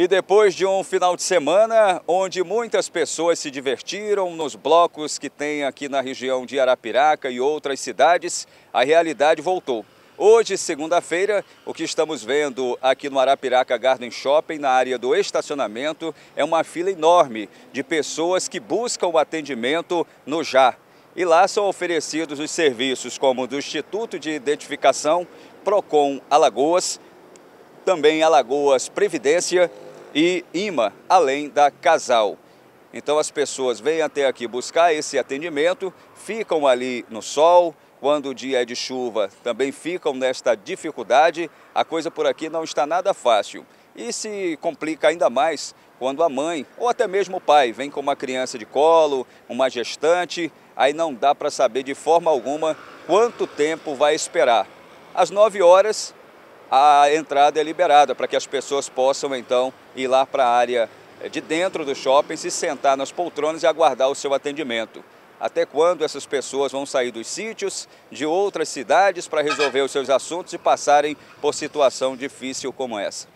E depois de um final de semana onde muitas pessoas se divertiram nos blocos que tem aqui na região de Arapiraca e outras cidades, a realidade voltou. Hoje, segunda-feira, o que estamos vendo aqui no Arapiraca Garden Shopping, na área do estacionamento, é uma fila enorme de pessoas que buscam o atendimento no JAR. E lá são oferecidos os serviços como do Instituto de Identificação, PROCON Alagoas, também Alagoas Previdência e IMA, além da Casal. Então as pessoas vêm até aqui buscar esse atendimento, ficam ali no sol, quando o dia é de chuva também ficam nesta dificuldade, a coisa por aqui não está nada fácil. E se complica ainda mais quando a mãe ou até mesmo o pai vem com uma criança de colo, uma gestante, aí não dá para saber de forma alguma quanto tempo vai esperar. Às 9 horas a entrada é liberada para que as pessoas possam então ir lá para a área eh, de dentro do shopping, se sentar nas poltronas e aguardar o seu atendimento. Até quando essas pessoas vão sair dos sítios, de outras cidades para resolver os seus assuntos e passarem por situação difícil como essa?